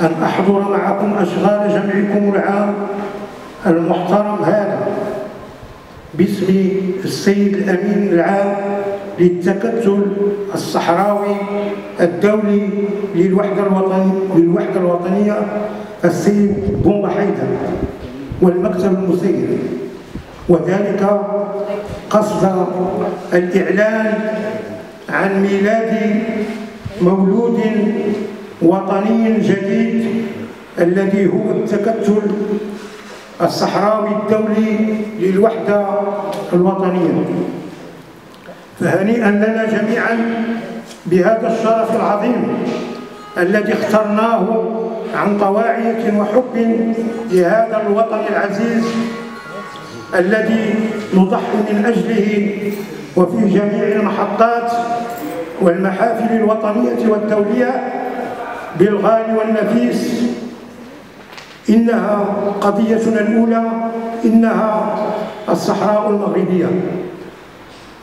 أن أحضر معكم أشغال جمعكم العام المحترم هذا. باسم السيد الأمين العام للتكتل الصحراوي الدولي للوحدة الوطنية للوحدة الوطنية السيد بومبا حيدر والمكتب المسير وذلك قصد الإعلان عن ميلاد مولود وطني جديد الذي هو التكتل الصحراوي الدولي للوحدة الوطنية. فهنيئا لنا جميعا بهذا الشرف العظيم الذي اخترناه عن طواعية وحب لهذا الوطن العزيز الذي نضحي من أجله وفي جميع المحطات والمحافل الوطنية والدولية بالغالي والنفيس. إنها قضيتنا الأولى إنها الصحراء المغربية.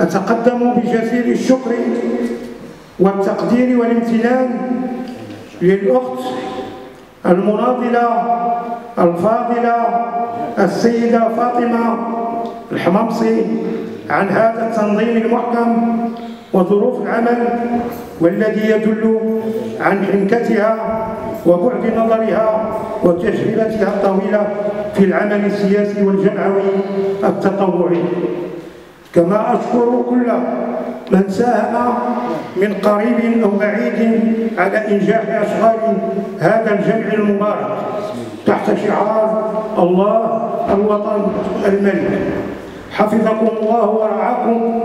أتقدم بجزيل الشكر والتقدير والامتنان للأخت المناضلة الفاضلة السيدة فاطمة الحمامصي عن هذا التنظيم المحكم. وظروف العمل والذي يدل عن حنكتها وبعد نظرها وتجربتها الطويلة في العمل السياسي والجمعوي التطوعي. كما أشكر كل من ساهم من قريب أو بعيد على إنجاح أشغال هذا الجمع المبارك تحت شعار الله الوطن الملك. حفظكم الله ورعاكم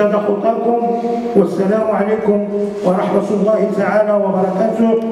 وسدد خطاكم والسلام عليكم ورحمة الله تعالى وبركاته.